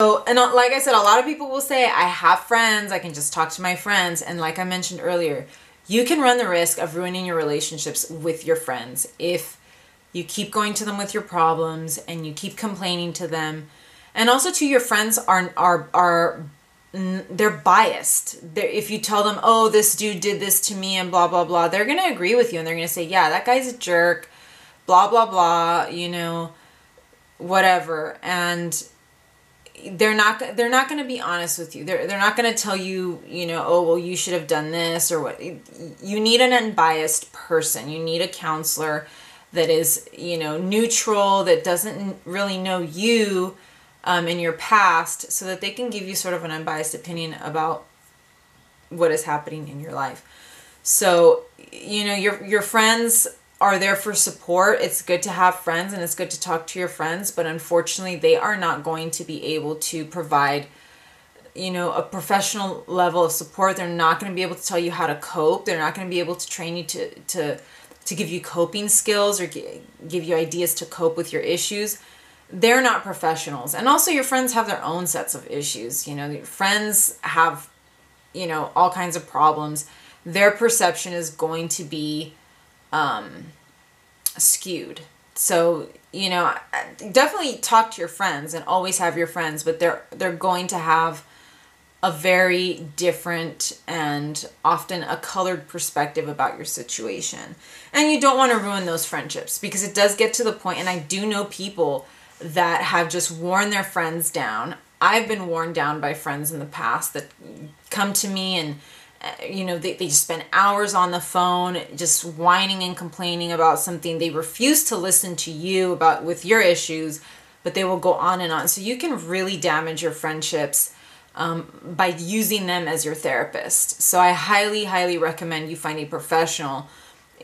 So, and uh, like I said, a lot of people will say, I have friends, I can just talk to my friends. And like I mentioned earlier, you can run the risk of ruining your relationships with your friends if you keep going to them with your problems and you keep complaining to them. And also, to your friends are are are they're biased. They're, if you tell them, "Oh, this dude did this to me," and blah blah blah, they're gonna agree with you and they're gonna say, "Yeah, that guy's a jerk," blah blah blah. You know, whatever. And they're not they're not going to be honest with you. They're they're not going to tell you, you know, oh, well you should have done this or what. You need an unbiased person. You need a counselor that is, you know, neutral that doesn't really know you um, in your past so that they can give you sort of an unbiased opinion about what is happening in your life. So, you know, your your friends are there for support. It's good to have friends and it's good to talk to your friends, but unfortunately, they are not going to be able to provide you know a professional level of support. They're not going to be able to tell you how to cope. They're not going to be able to train you to to to give you coping skills or give you ideas to cope with your issues. They're not professionals. And also your friends have their own sets of issues. You know, your friends have you know all kinds of problems. Their perception is going to be um, skewed. So you know, definitely talk to your friends and always have your friends, but they're they're going to have a very different and often a colored perspective about your situation. And you don't want to ruin those friendships because it does get to the point and I do know people that have just worn their friends down. I've been worn down by friends in the past that come to me and you know, they, they just spend hours on the phone just whining and complaining about something. They refuse to listen to you about with your issues, but they will go on and on. So you can really damage your friendships um, by using them as your therapist. So I highly, highly recommend you find a professional.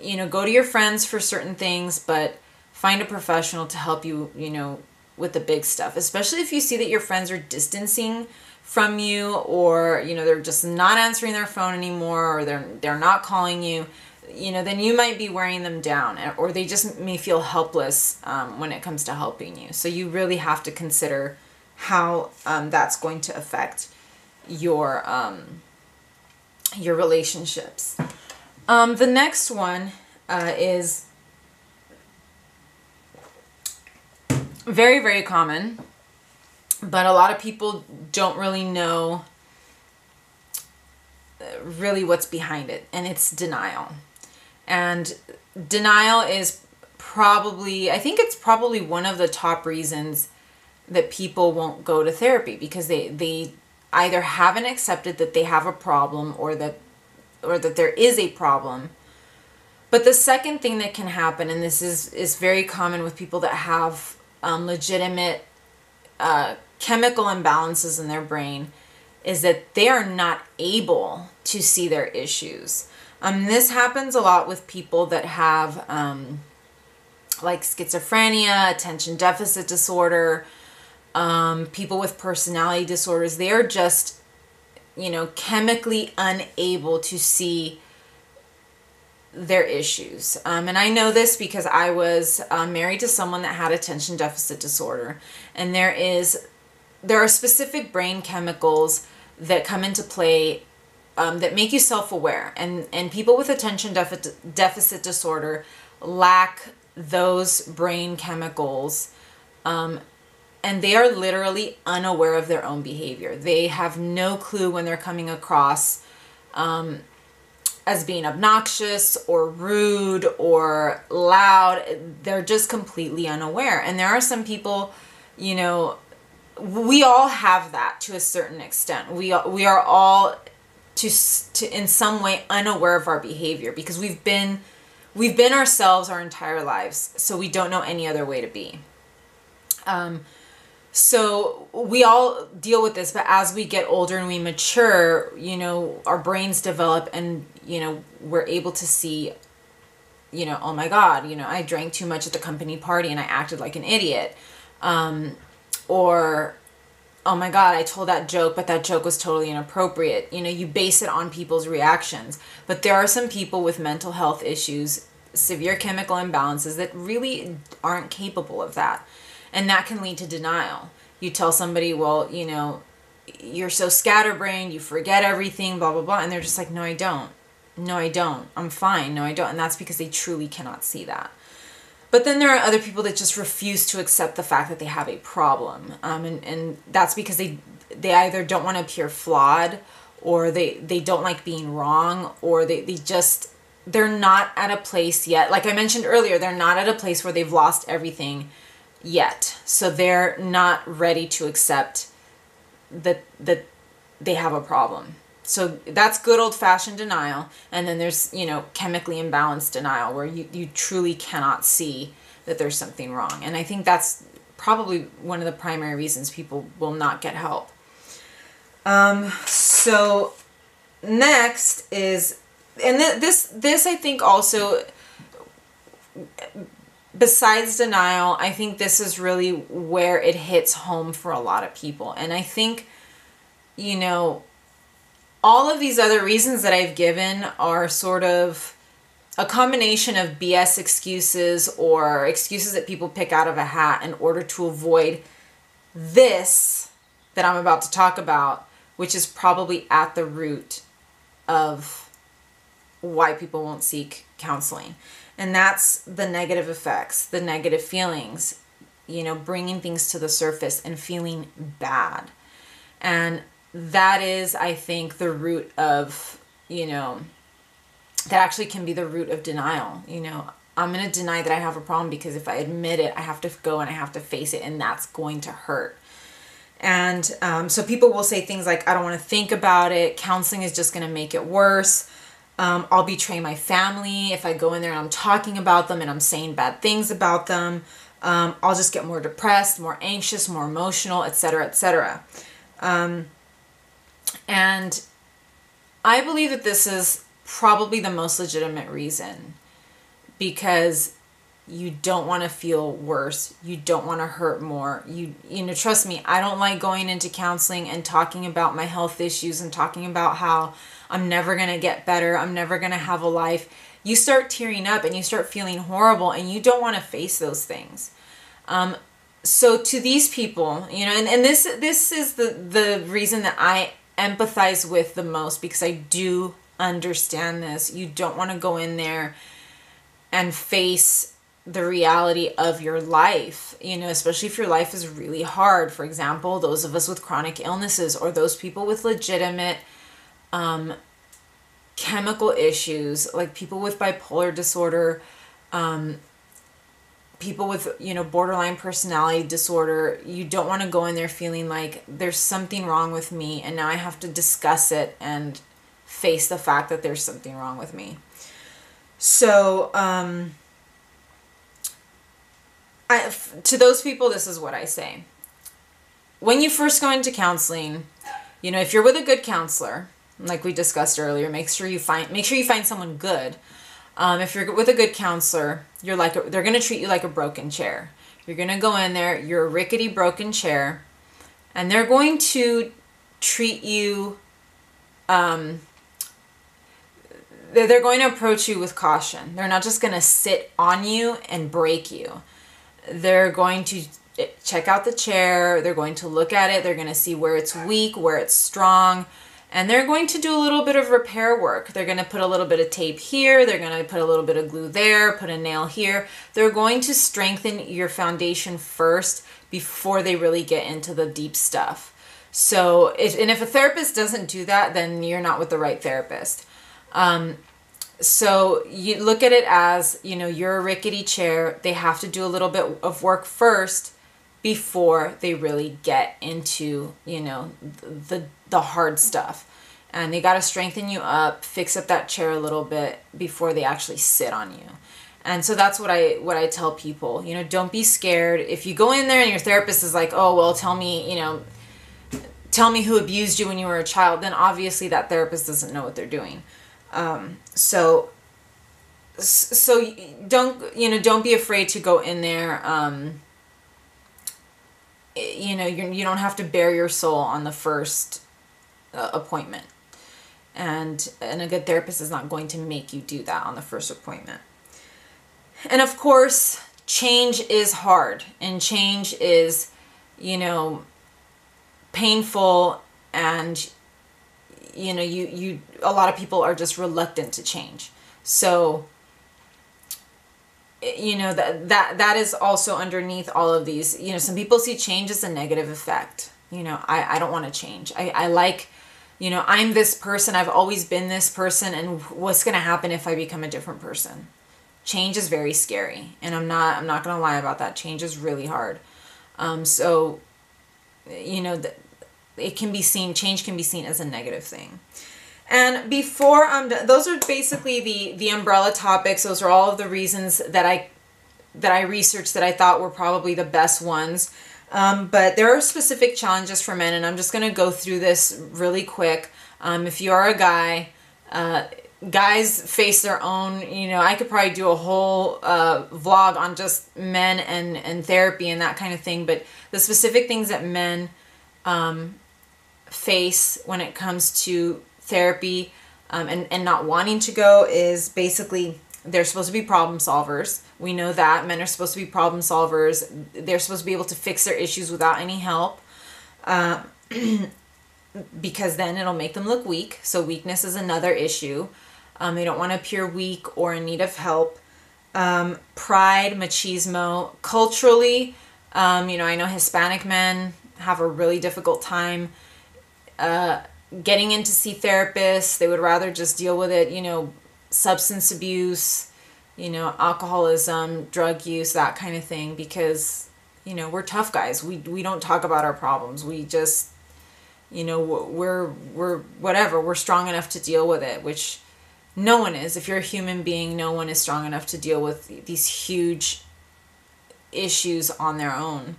You know, go to your friends for certain things, but find a professional to help you, you know, with the big stuff, especially if you see that your friends are distancing from you or you know they're just not answering their phone anymore or they're they're not calling you you know then you might be wearing them down or they just may feel helpless um, when it comes to helping you. So you really have to consider how um, that's going to affect your um, your relationships. Um, the next one uh, is very very common but a lot of people don't really know uh, really what's behind it and it's denial. And denial is probably i think it's probably one of the top reasons that people won't go to therapy because they they either haven't accepted that they have a problem or that or that there is a problem. But the second thing that can happen and this is is very common with people that have um, legitimate uh, chemical imbalances in their brain is that they are not able to see their issues. Um, this happens a lot with people that have um, like schizophrenia, attention deficit disorder, um, people with personality disorders. They are just, you know, chemically unable to see their issues. Um, and I know this because I was uh, married to someone that had attention deficit disorder. And there is there are specific brain chemicals that come into play um, that make you self-aware and and people with attention deficit deficit disorder lack those brain chemicals um, and they are literally unaware of their own behavior they have no clue when they're coming across um, as being obnoxious or rude or loud they're just completely unaware and there are some people you know we all have that to a certain extent. We we are all to to in some way unaware of our behavior because we've been we've been ourselves our entire lives, so we don't know any other way to be. Um, so we all deal with this, but as we get older and we mature, you know, our brains develop, and you know, we're able to see. You know, oh my God! You know, I drank too much at the company party and I acted like an idiot. Um, or oh my god i told that joke but that joke was totally inappropriate you know you base it on people's reactions but there are some people with mental health issues severe chemical imbalances that really aren't capable of that and that can lead to denial you tell somebody, well, you know, you're so scatterbrained, you forget everything, blah, blah, blah. And they're just like, no, I don't. No, I don't. I'm fine. No, I don't. And that's because they truly cannot see that. But then there are other people that just refuse to accept the fact that they have a problem. Um, and, and that's because they, they either don't want to appear flawed or they, they don't like being wrong or they, they just, they're not at a place yet. Like I mentioned earlier, they're not at a place where they've lost everything yet. So they're not ready to accept that that they have a problem. So that's good old fashioned denial. And then there's, you know, chemically imbalanced denial where you, you truly cannot see that there's something wrong. And I think that's probably one of the primary reasons people will not get help. Um, so next is, and th- this, this I think also besides denial, I think this is really where it hits home for a lot of people. And I think, you know, all of these other reasons that I've given are sort of a combination of BS excuses or excuses that people pick out of a hat in order to avoid this that I'm about to talk about, which is probably at the root of why people won't seek counseling. And that's the negative effects, the negative feelings, you know, bringing things to the surface and feeling bad. And that is, I think, the root of, you know, that actually can be the root of denial. You know, I'm going to deny that I have a problem because if I admit it, I have to go and I have to face it, and that's going to hurt. And um, so people will say things like, I don't want to think about it. Counseling is just going to make it worse. Um, I'll betray my family if I go in there and I'm talking about them and I'm saying bad things about them. Um, I'll just get more depressed, more anxious, more emotional, etc., etc. Um, and I believe that this is probably the most legitimate reason because you don't want to feel worse you don't want to hurt more you you know trust me i don't like going into counseling and talking about my health issues and talking about how i'm never going to get better. I'm never going to have a life. You start tearing up and you start feeling horrible and you don't want to face those things. Um, so to these people you know and, and this this is the the reason that i empathize with the most because i do understand this. You don't want to go in there and face the reality of your life, you know, especially if your life is really hard. For example, those of us with chronic illnesses or those people with legitimate um, chemical issues, like people with bipolar disorder, um, people with, you know, borderline personality disorder. You don't want to go in there feeling like there's something wrong with me and now I have to discuss it and face the fact that there's something wrong with me. So, um, I, to those people, this is what I say. When you first go into counseling, you know, if you're with a good counselor, like we discussed earlier, make sure you find make sure you find someone good. Um, if you're with a good counselor, you're like a, they're gonna treat you like a broken chair. You're gonna go in there, you're a rickety broken chair, and they're going to treat you. Um, they're going to approach you with caution. They're not just going to sit on you and break you they're going to check out the chair, they're going to look at it, they're going to see where it's weak, where it's strong, and they're going to do a little bit of repair work. They're going to put a little bit of tape here, they're going to put a little bit of glue there, put a nail here. They're going to strengthen your foundation first before they really get into the deep stuff. So, if, and if a therapist doesn't do that, then you're not with the right therapist. Um, so you look at it as you know you're a rickety chair they have to do a little bit of work first before they really get into you know the the hard stuff. And they got to strengthen you up fix up that chair a little bit before they actually sit on you. And so that's what i what i tell people you know don't be scared. If you go in there and your therapist is like oh well tell me you know tell me who abused you when you were a child then obviously that therapist doesn't know what they're doing. Um, so so don't you know don't be afraid to go in there um, you know you you don't have to bare your soul on the first uh, appointment. And and a good therapist is not going to make you do that on the first appointment. And of course change is hard and change is you know painful and you know you you a lot of people are just reluctant to change. So you know that that that is also underneath all of these you know some people see change as a negative effect. You know i i don't want to change. I i like you know i'm this person i've always been this person and what's going to happen if i become a different person? Change is very scary and i'm not i'm not going to lie about that. Change is really hard. Um so you know that it can be seen change can be seen as a negative thing and before I'm done, those are basically the the umbrella topics. Those are all of the reasons that I that I researched that I thought were probably the best ones. Um, but there are specific challenges for men, and I'm just going to go through this really quick. Um, if you are a guy, uh, guys face their own. You know, I could probably do a whole uh, vlog on just men and and therapy and that kind of thing. But the specific things that men um, face when it comes to therapy um, and, and not wanting to go is basically they're supposed to be problem solvers. We know that. Men are supposed to be problem solvers. They're supposed to be able to fix their issues without any help. Uh, because then it'll make them look weak. So, weakness is another issue. Um, they don't want to appear weak or in need of help. Um, pride, machismo. Culturally, um, you know, I know Hispanic men have a really difficult time uh, getting in to see therapists. They would rather just deal with it, you know, substance abuse, you know, alcoholism, drug use, that kind of thing, because, you know, we're tough guys. We, we don't talk about our problems. We just, you know, we're, we're, whatever, we're strong enough to deal with it, which no one is. If you're a human being, no one is strong enough to deal with these huge issues on their own.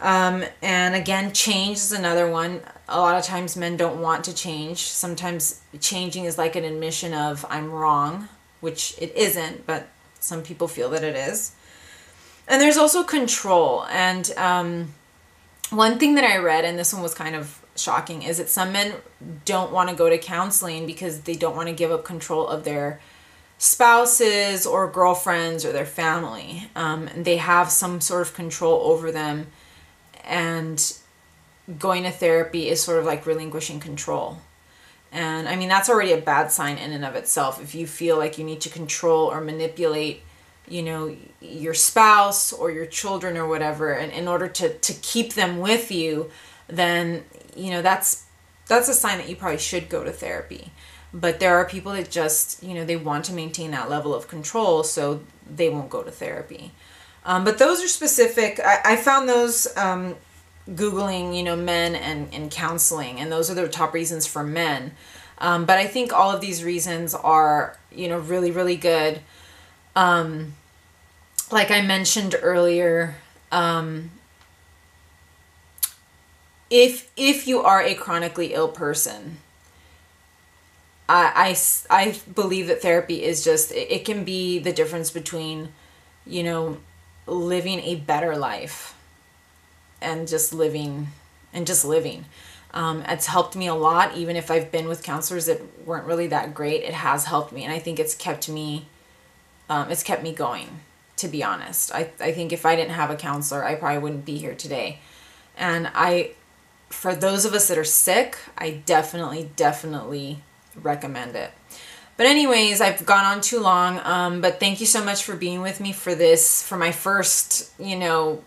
Um, and again, change is another one. A lot of times men don't want to change. Sometimes changing is like an admission of I'm wrong, which it isn't, but some people feel that it is. And there's also control. And um, one thing that I read, and this one was kind of shocking, is that some men don't want to go to counseling because they don't want to give up control of their spouses or girlfriends or their family. Um, and they have some sort of control over them and going to therapy is sort of like relinquishing control. And I mean, that's already a bad sign in and of itself. If you feel like you need to control or manipulate, you know, your spouse or your children or whatever, and in order to, to keep them with you, then, you know, that's that's a sign that you probably should go to therapy. But there are people that just, you know, they want to maintain that level of control, so they won't go to therapy. Um, but those are specific. I, I found those um, Googling, you know, men and, and counseling, and those are the top reasons for men. Um, but I think all of these reasons are, you know, really, really good. Um, like I mentioned earlier, um, if if you are a chronically ill person, I, I, I believe that therapy is just it, it can be the difference between, you know, living a better life and just living and just living. Um, it's helped me a lot, even if I've been with counselors that weren't really that great. It has helped me, and I think it's kept me, um, it's kept me going. To be honest, I I think if I didn't have a counselor, I probably wouldn't be here today. And I, for those of us that are sick, I definitely definitely recommend it. But anyways, I've gone on too long. Um, but thank you so much for being with me for this, for my first, you know,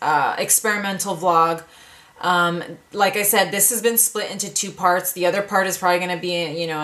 uh, experimental vlog. Um, like I said, this has been split into two parts. The other part is probably going to be, you know,